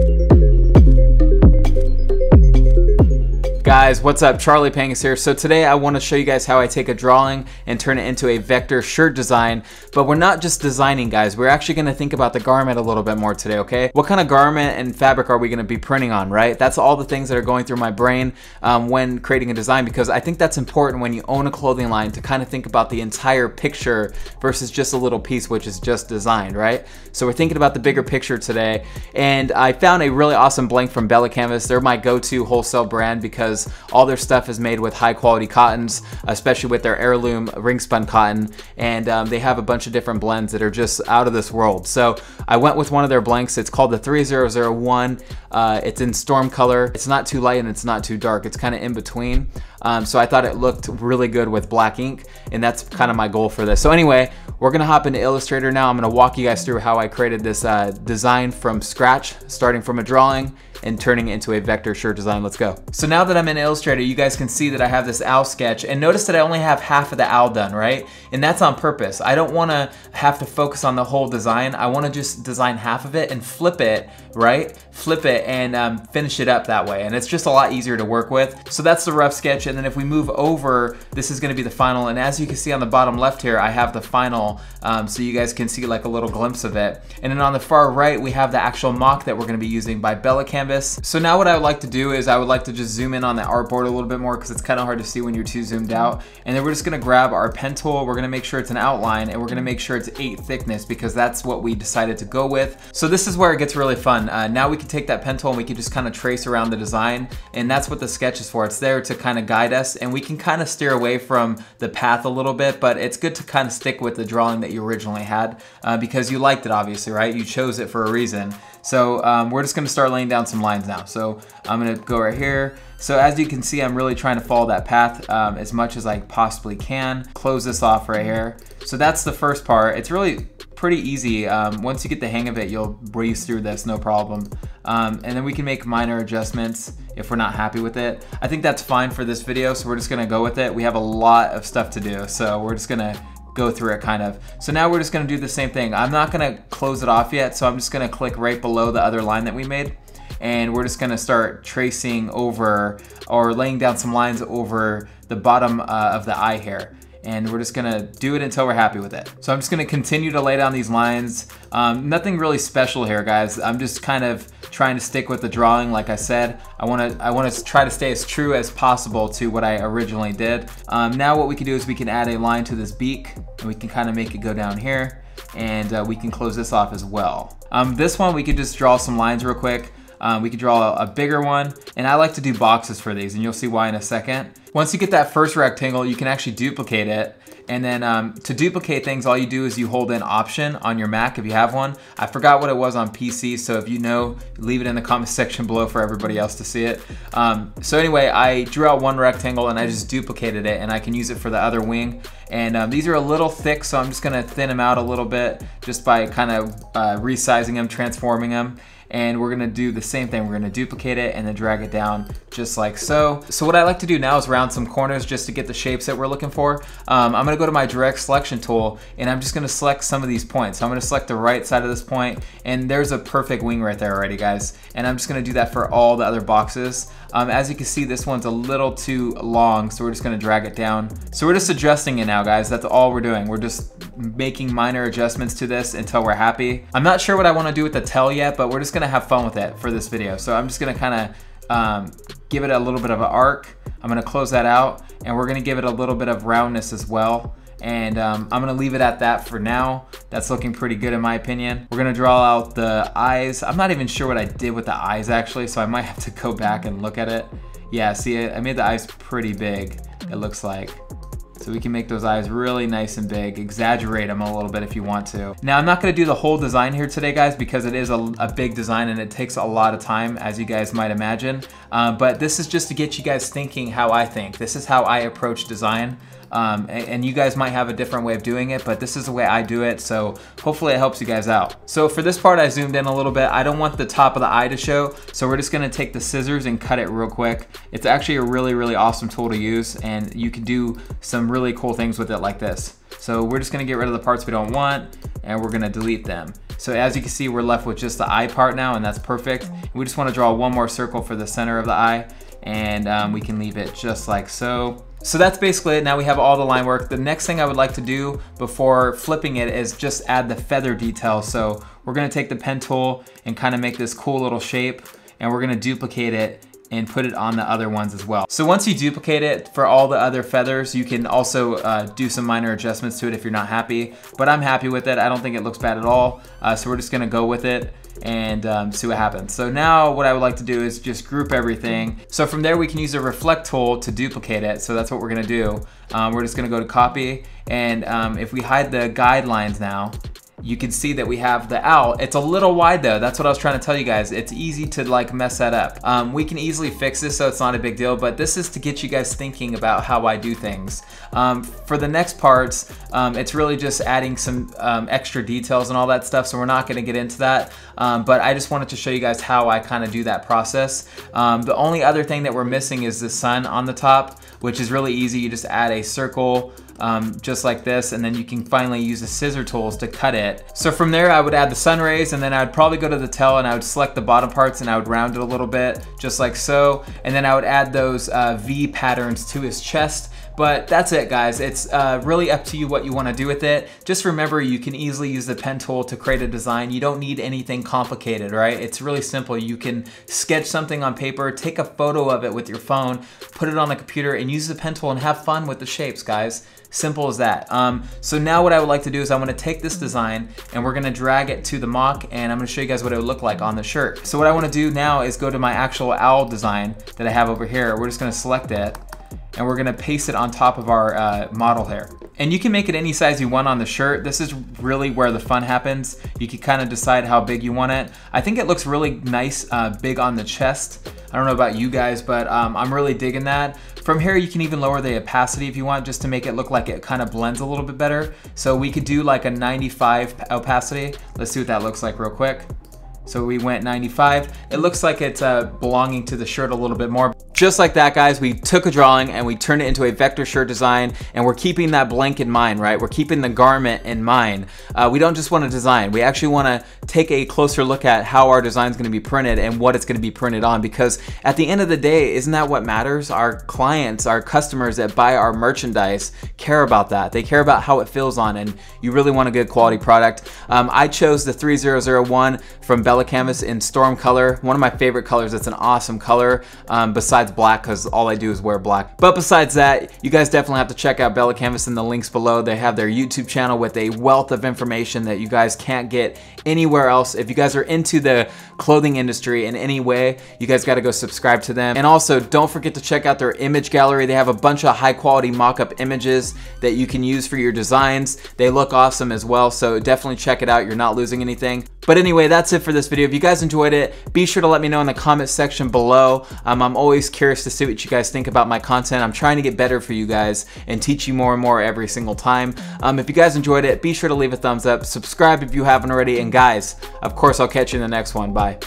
Thank you. Guys, what's up? Charley Pangus here. So today I want to show you guys how I take a drawing and turn it into a vector shirt design. But we're not just designing, guys. We're actually going to think about the garment a little bit more today, okay? What kind of garment and fabric are we going to be printing on, right? That's all the things that are going through my brain um, when creating a design because I think that's important when you own a clothing line to kind of think about the entire picture versus just a little piece which is just designed, right? So we're thinking about the bigger picture today. And I found a really awesome blank from Bella Canvas. They're my go-to wholesale brand because because all their stuff is made with high quality cottons, especially with their heirloom ring spun cotton. And um, they have a bunch of different blends that are just out of this world. So I went with one of their blanks. It's called the 3001. Uh, it's in storm color. It's not too light and it's not too dark. It's kind of in between. Um, so I thought it looked really good with black ink and that's kind of my goal for this. So anyway, we're gonna hop into Illustrator now. I'm gonna walk you guys through how I created this uh, design from scratch, starting from a drawing and turning it into a vector shirt design. Let's go. So now that I'm in Illustrator, you guys can see that I have this owl sketch and notice that I only have half of the owl done, right? And that's on purpose. I don't wanna have to focus on the whole design. I wanna just design half of it and flip it, right? Flip it and um, finish it up that way. And it's just a lot easier to work with. So that's the rough sketch. And then if we move over, this is gonna be the final. And as you can see on the bottom left here, I have the final um, so you guys can see like a little glimpse of it. And then on the far right, we have the actual mock that we're gonna be using by Bella Canvas. So now what I would like to do is I would like to just zoom in on the artboard a little bit more because it's kind of hard to see when you're too zoomed out. And then we're just gonna grab our pen tool, we're gonna make sure it's an outline, and we're gonna make sure it's eight thickness because that's what we decided to go with. So this is where it gets really fun. Uh, now we can take that pen tool and we can just kind of trace around the design, and that's what the sketch is for. It's there to kind of guide us, and we can kind of steer away from the path a little bit, but it's good to kind of stick with the drawing that you originally had uh, because you liked it, obviously, right? You chose it for a reason. So um, we're just gonna start laying down some lines now. So I'm gonna go right here. So as you can see, I'm really trying to follow that path um, as much as I possibly can. Close this off right here. So that's the first part. It's really pretty easy. Um, once you get the hang of it, you'll breeze through this, no problem. Um, and then we can make minor adjustments if we're not happy with it. I think that's fine for this video, so we're just gonna go with it. We have a lot of stuff to do, so we're just gonna go through it kind of. So now we're just gonna do the same thing. I'm not gonna close it off yet, so I'm just gonna click right below the other line that we made. And we're just gonna start tracing over or laying down some lines over the bottom uh, of the eye hair and we're just gonna do it until we're happy with it. So I'm just gonna continue to lay down these lines. Um, nothing really special here, guys. I'm just kind of trying to stick with the drawing, like I said. I wanna, I wanna try to stay as true as possible to what I originally did. Um, now what we can do is we can add a line to this beak, and we can kind of make it go down here, and uh, we can close this off as well. Um, this one, we could just draw some lines real quick. Um, we could draw a, bigger one, and I like to do boxes for these, and you'll see why in a second. Once you get that first rectangle, you can actually duplicate it. And then um, to duplicate things, all you do is you hold in Option on your Mac if you have one. I forgot what it was on PC, so if you know, leave it in the comment section below for everybody else to see it. Um, so anyway, I drew out one rectangle and I just duplicated it, and I can use it for the other wing. And um, these are a little thick, so I'm just gonna thin them out a little bit just by kind of uh, resizing them, transforming them and we're gonna do the same thing. We're gonna duplicate it and then drag it down just like so. So what I like to do now is round some corners just to get the shapes that we're looking for. Um, I'm gonna go to my direct selection tool and I'm just gonna select some of these points. So I'm gonna select the right side of this point and there's a perfect wing right there already guys. And I'm just gonna do that for all the other boxes. Um, as you can see, this one's a little too long, so we're just gonna drag it down. So we're just adjusting it now, guys. That's all we're doing. We're just making minor adjustments to this until we're happy. I'm not sure what I wanna do with the tail yet, but we're just gonna have fun with it for this video. So I'm just gonna kinda um, give it a little bit of an arc. I'm gonna close that out, and we're gonna give it a little bit of roundness as well and um, I'm gonna leave it at that for now. That's looking pretty good in my opinion. We're gonna draw out the eyes. I'm not even sure what I did with the eyes actually, so I might have to go back and look at it. Yeah, see, I made the eyes pretty big, it looks like. So we can make those eyes really nice and big, exaggerate them a little bit if you want to. Now I'm not gonna do the whole design here today guys because it is a, a big design and it takes a lot of time as you guys might imagine. Uh, but this is just to get you guys thinking how I think. This is how I approach design. Um, and, and, you guys might have a different way of doing it, but this is the way I do it, so hopefully it helps you guys out. So for this part, I zoomed in a little bit. I don't want the top of the eye to show, so we're just gonna take the scissors and cut it real quick. It's actually a really, really awesome tool to use, and you can do some really cool things with it like this. So we're just gonna get rid of the parts we don't want, and we're gonna delete them. So as you can see, we're left with just the eye part now and that's perfect. We just wanna draw one more circle for the center of the eye and um, we can leave it just like so. So that's basically it. Now we have all the line work. The next thing I would like to do before flipping it is just add the feather detail. So we're gonna take the pen tool and kind of make this cool little shape and we're gonna duplicate it and put it on the other ones as well. So once you duplicate it for all the other feathers, you can also uh, do some minor adjustments to it if you're not happy, but I'm happy with it. I don't think it looks bad at all. Uh, so we're just gonna go with it and um, see what happens. So now what I would like to do is just group everything. So from there we can use a reflect tool to duplicate it. So that's what we're gonna do. Um, we're just gonna go to copy and um, if we hide the guidelines now, you can see that we have the owl. It's a little wide though. That's what I was trying to tell you guys. It's easy to like mess that up. Um, we can easily fix this so it's not a big deal, but this is to get you guys thinking about how I do things. Um, for the next parts, um, it's really just adding some um, extra details and all that stuff, so we're not gonna get into that. Um, but I just wanted to show you guys how I kind of do that process. Um, the only other thing that we're missing is the sun on the top, which is really easy. You just add a circle, um, just like this, and then you can finally use the scissor tools to cut it. So from there, I would add the sun rays, and then I would probably go to the tail and I would select the bottom parts and I would round it a little bit, just like so. And then I would add those uh, V patterns to his chest. But that's it guys, it's uh, really up to you what you wanna do with it. Just remember you can easily use the pen tool to create a design. You don't need anything complicated, right? It's really simple. You can sketch something on paper, take a photo of it with your phone, put it on the computer and use the pen tool and have fun with the shapes guys. Simple as that. Um, so now what I would like to do is I'm gonna take this design and we're gonna drag it to the mock and I'm gonna show you guys what it would look like on the shirt. So what I wanna do now is go to my actual owl design that I have over here. We're just gonna select it and we're gonna paste it on top of our uh, model hair. And you can make it any size you want on the shirt. This is really where the fun happens. You can kind of decide how big you want it. I think it looks really nice, uh, big on the chest. I don't know about you guys, but um, I'm really digging that. From here, you can even lower the opacity if you want, just to make it look like it kind of blends a little bit better. So we could do like a 95 opacity. Let's see what that looks like real quick. So we went 95. It looks like it's uh, belonging to the shirt a little bit more. Just like that, guys, we took a drawing and we turned it into a vector shirt design and we're keeping that blank in mind, right? We're keeping the garment in mind. Uh, we don't just want to design. We actually want to take a closer look at how our design is going to be printed and what it's going to be printed on because at the end of the day, isn't that what matters? Our clients, our customers that buy our merchandise care about that. They care about how it feels on and you really want a good quality product. Um, I chose the 3001 from Bella Canvas in Storm Color. One of my favorite colors. It's an awesome color um, besides black because all I do is wear black. But besides that, you guys definitely have to check out Bella Canvas in the links below. They have their YouTube channel with a wealth of information that you guys can't get anywhere else. If you guys are into the clothing industry in any way, you guys got to go subscribe to them. And also, don't forget to check out their image gallery. They have a bunch of high quality mock-up images that you can use for your designs. They look awesome as well, so definitely check it out. You're not losing anything. But anyway, that's it for this video. If you guys enjoyed it, be sure to let me know in the comment section below. Um, I'm always curious to see what you guys think about my content. I'm trying to get better for you guys and teach you more and more every single time. Um, if you guys enjoyed it, be sure to leave a thumbs up, subscribe if you haven't already, and guys, of course, I'll catch you in the next one. Bye.